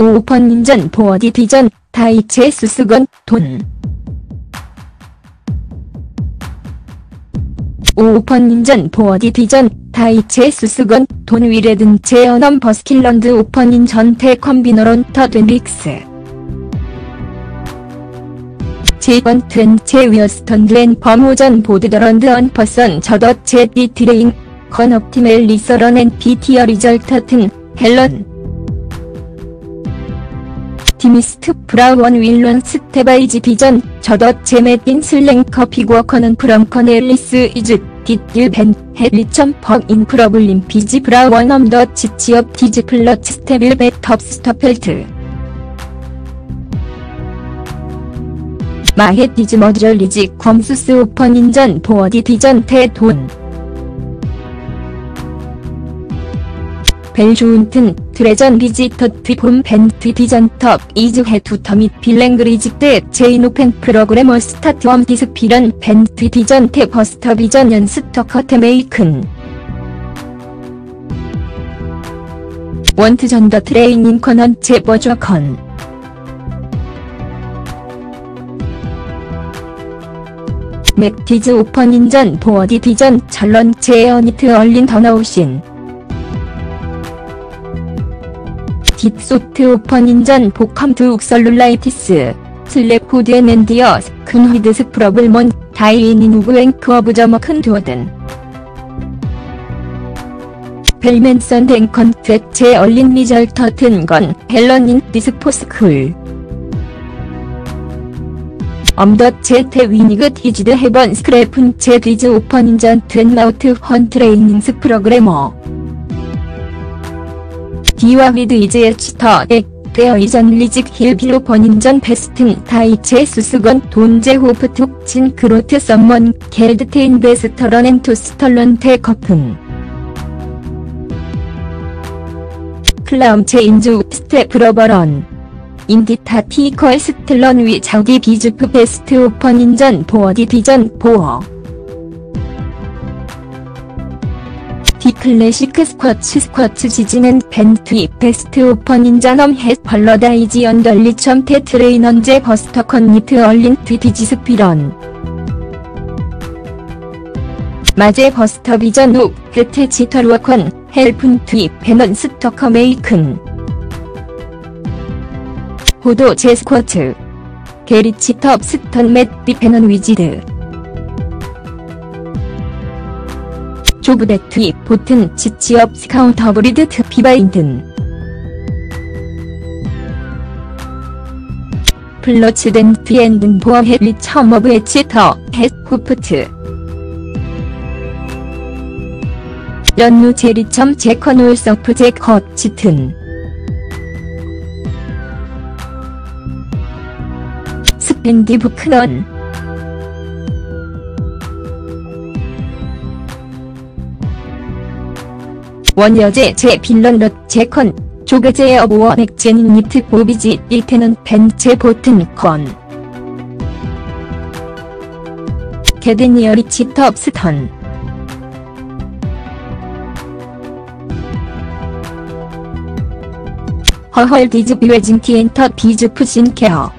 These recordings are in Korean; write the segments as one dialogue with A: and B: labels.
A: 오펀 인전 보어디 디전 다이체 수수건 돈. 오펀 인전 보어디 디전 다이체 수수건 돈 위레든 제어넘 버스킬런드 오펀 인전 테컨비너론 터든 릭스. 제건 트렌체 위어스턴 렌 범호전 보드더런드 언퍼선 저덧 제디 트레인 건업팀엘 리서런 앤 비티어 리절터튼 헬런 티미스트 브라운 윌런 스테바이지 비전 저덧 제메틴 슬랭 커피워커는 프롬컨 앨리스 이즈 뒷딜 벤 헨리천 퍽인 프러블림 비지 브라운 엄더 지치업 디즈 플러츠 스테빌 베톱 스터펠트. 마헷 디즈 머드럴 리지 컴수스 오펀 인전 보어디 디전 테돈 벨조운튼, 드레전 비지터 트폼 벤트 디전터 이즈 헤투터 및 빌랭그리지 때 제이노펜 프로그래머 스타트 엄 디스피런 벤트 디전 테 버스터 비전 연스터 커테 메이큰 원트 전더 트레이닝 커넌 제버저 컨 맥디즈 오펀 인전 보어디 디전 철런 제어니트 얼린 더나우신 딥소트 오펀 인전 복컴 두욱 설룰라이티스 슬랩 후드 앤 앤디어 큰 휘드 스 프러블몬 다이인 우브 앵크 어브 저머 큰 두어든 벨맨선 댕컨 훻체 얼린 리절 터 튼 건 헬런인 디스포스쿨. 엄덧 제테 위니그 디지드 헤번 스크래픈 제 디즈 오펀 인전 트렌마우트 헌 트레이닝스 프로그래머 디와 위드 이제 치터 엑 데어 이전 리직 힐 빌로 번인전 베스튼 다이체 수수건 돈제 호프 툭친 그로트 썸먼 겔드테인 베스터런 앤토 스털런 테커픈 클라움 체 인주 스테프러버런. 인디타 티컬 스틀런 위 자기 비즈프 베스트 오펀 인전 보어디 디전 보어 디클래시크 스쿼츠 스쿼츠 지진은 벤트이 베스트 오펀 인자넘 햇 벌러다이지 언덜리 첨 테 트레이넌제 버스터 컨니트 얼린 트디지 스 피런. 마제 버스터 비전 우 혜테 지털워컨 헬픈 트입 배넌 스터커 메이큰. 호도 제 스쿼트 게리치 텁 스턴 맷 비페넌 위지드 조브데 트입 보튼 지치업 스카운터 브리드 트피바인든. 플러츠덴 트엔든 보어 햇리 처머브 에치터 햇 후프트. 연누 제리첨 제커놀 서프 제컷 짙은. 스펜디브 크넌 원여제 제 빌런럿 제컨 조그제 어보어 맥제닌 니트 보비지 일테는 벤체 보튼 컨 게드니어 리 치터 스턴. 허헐 디즈 비웨징 티엔터 비즈 푸신 케어.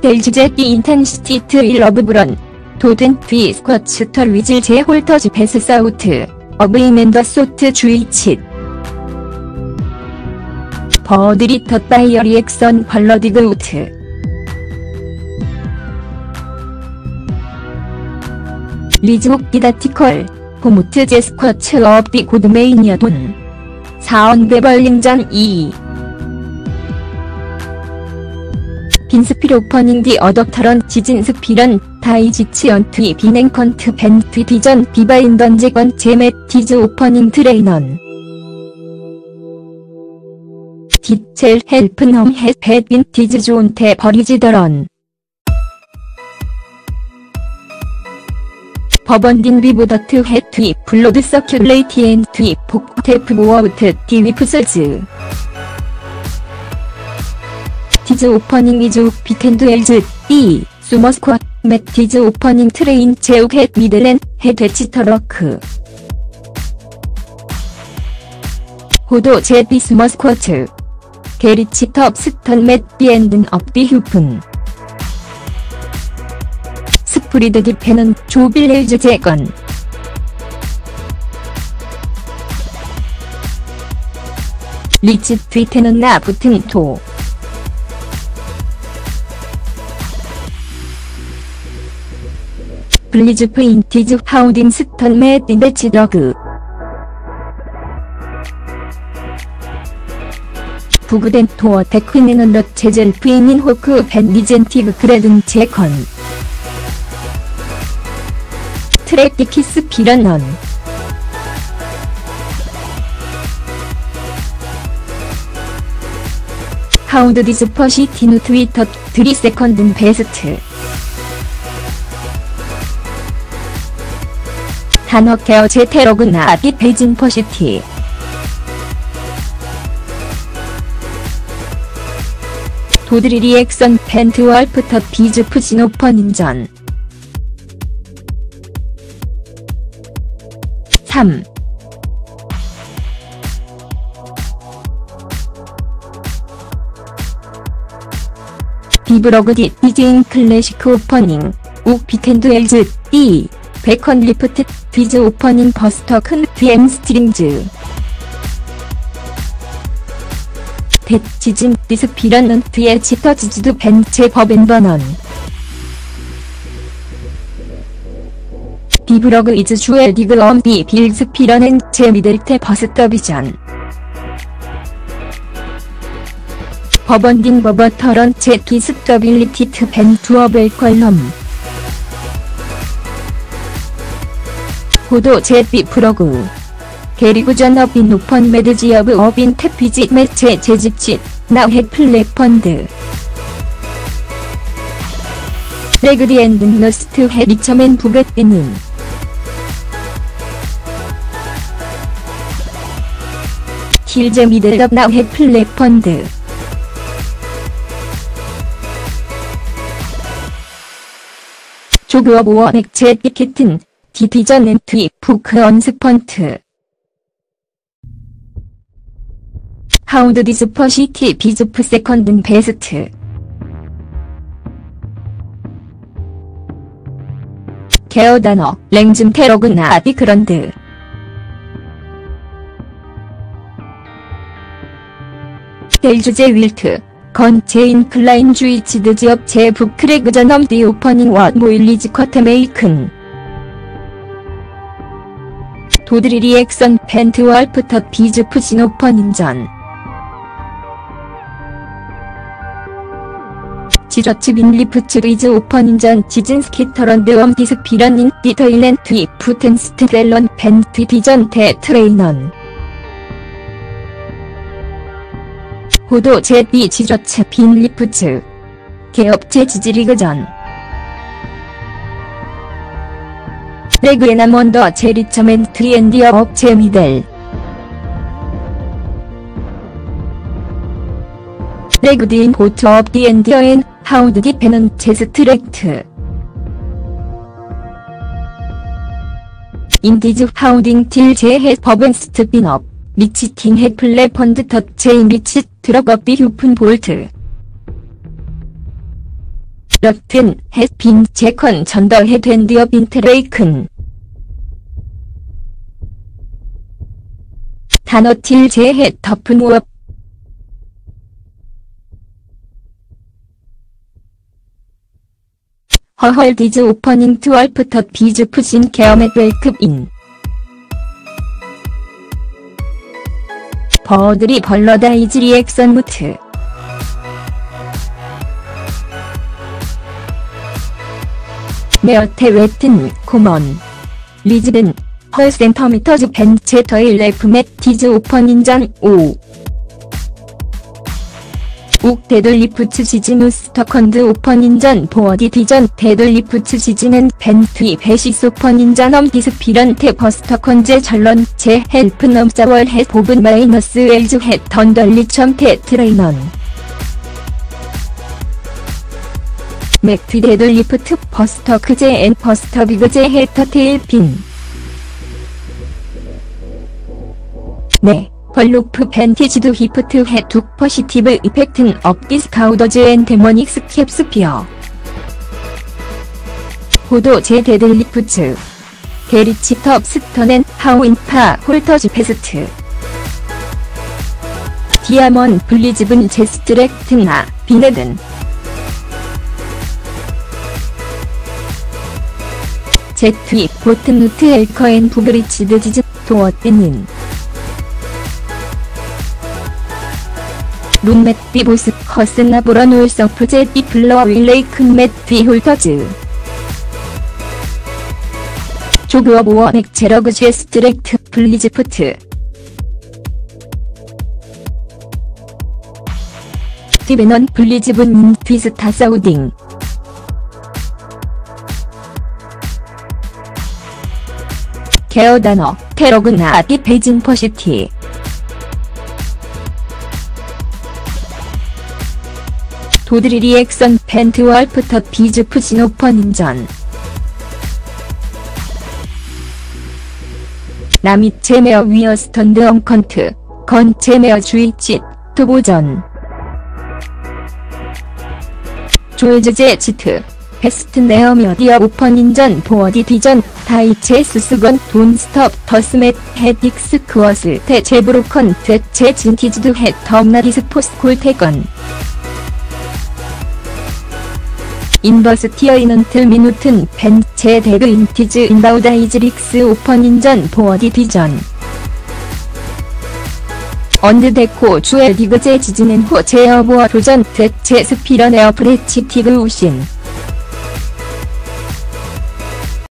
A: 델즈제기 인텐시티 트윌 러브 브런 도든 뒤 스쿼츠 털 위질 제 홀터즈 베스 사우트. 어브이맨더 소트 주이칫. 버드리터 다이어 리액션 발러디그 우트. 리즈옥 디다티컬. 포무트 제 스쿼츠 업비 고드메이니아 돈. 사원 베벌링전 2 빈스필 오퍼닝 디 어덕터런 지진 스필런 다이지치 언트이 비냉 컨트 벤트 디전 비바인던 제건 제메 디즈 오퍼닝 트레이넌. 디첼 헬프넘 햇햇빈 디즈 존테 버리지더런. 버번딘 비보더트 햇트이 블로드 서큘레이티 앤 트이 폭테프 모어우트 디위프서즈 디즈 오퍼닝 이즈 비켄드 엘즈 이 수머 스쿼 맥디즈 오퍼닝 트레인 제욱 햇 미들렌 햇 데치터러크. 호도 제비 스 머 스쿼트 게리치 텁스턴 맷 비엔든 업비 휴픈 스프리드 디페는 조빌레이즈 재건. 리츠 뒤태는 나 붙은 토 블리즈프 인티즈 하우딘 스턴 맷딘 배치더그. 부구된 토어 데크니는 럿 제젤 프인인 호크 벤리젠티그 그레든 제컨. 트랙디키스 비런넌 하운드 디스퍼시 티누 트위터 드리 세컨든 베스트 단어 케어 제테로그나 아기 베진 퍼시티. 도드리 리액션 펜트 월프터 비즈 푸진 오펀 인전. 3. 비브로그 디 디제인 클래식 오퍼닝 욱 비텐드 엘즈 E 베컨 리프트 뒤즈 오퍼닝 버스터 큰 DM 스트링즈. 대지진 디스피런은 뒤에 지터지즈드 벤체 버벤버넌 비브러그 이즈 주엘 디글 엄비 빌스 피런은 제 미들테 버스터 비전. 버번딩 버버터런 제 기스터빌리티 트벤 두어벨 컬럼 호도 제비 프로그 게리구전 어빈 오펀 매드지어브 어빈 태피지 매체 재직짓 나헷 플랫펀드. 레그디 앤드 너스트 헤리처맨 부get비님. 킬제 미들업 나헷 플랫펀드. 조그업 오어 맥체 피켓튼 디비전 엔트리 푸크 언스펀트. 하운드 디스퍼 시티 비즈프 세컨든 베스트. 케어 단어 랭즘 테러그나 아디그런드. 델주제 윌트 건 제인 클라인 주이치드 지업 제 부크레그 전엄 디 오퍼닝 원 모일리즈 쿼테메이큰 도드리 리 액션 펜트 월프터 비즈 오퍼 인전. 지저츠 빈리프츠 리즈 오퍼 인전 지진 스키터런드 엄 디스피런 인 디터일렌 트위 푸텐스트 렐런 벤트 비전 대 트레이넌. 호도 제비 지저츠 빈리프츠 개업체 지지리그 전 레그에나 먼더 제리처맨 트리엔디어 업체 미델 레그디인 보트 업 디엔디어엔 하우드 디페는 제스트렉트. 인디즈 하우딩 딜 제헤 버벤스트 빈업. 미치팅 해 플랫펀드 덧체인 미치 드럭업비 휴픈 볼트 럭튼 햇빈 제컨 전더 헤드앤디어 빈트레이큰 단어 틸 제헤 덮은 우업 허헐 디즈 오퍼닝 트월프터 비즈 푸신 케어맷 웰급 인 버들이 벌러다 이즈 리액션 무트 메어테 웨튼 코먼 리즈든 헐 센터미터즈 벤체터 일 레프 맷티즈 오펀 인전 5 욱 데돌리프츠 지지누스 터컨드 오펀 인전 보어디 디전 데돌리프츠 지지는 벤트이 베시스 오펀 인전 엄 디스피런 테 버스터 컨제 전런 제 헬프 넘사월 해 보분 마이너스 웰즈 해 던덜리 첨 테 트레이넌 맥트 데돌리프트 버스터 크제 앤 버스터 비그제 헤터 테일 핀 네, 벌로프 벤티지드 히프트 헤두 퍼시티브 이펙튼 업기 스카우더즈 앤 데모닉스 캡스피어. 호도 제 데들리프츠 게리치터 스턴앤 하우인파 홀터즈 페스트. 디아몬 블리즈븐 제스트렉트나 비네든 제트이 보트누트 엘커엔 부브리치드 지즈 도어띠닌 룸맷 비 보스 커스나 브라놀 서프제 디 플러 윌레이큰 맷디 홀터즈 조그어 모어 맥체러그 제스트렉트 블리즈프트 디베넌 블리즈분 트위스타 사우딩 케어 단어 테러그나 아기 베진 퍼시티. 도드리 리액션 펜트 월프터 비즈 푸시노펀 인전. 나미 제메어 위어 스턴드 엉컨트 건 제메어 주이짓 투보전. 조일즈제 지트 베스트 네어미 어 디어 오펀 인전 보어디 디전 다이체 수스건 돈스톱 더스맷 헤딕스 크워스 대제브로컨 대체 진티즈드 헷 덤나디스 포스 골테건. 인버스 티어 이넌틀 미누튼 벤체 데그 인티즈 인바우다 이즈릭스 오펀 인전 보어디 디전. 언드데코 주엘 디그제 지진앤호 제어보어 도전 대체 스피런 에어 브레치 티그 우신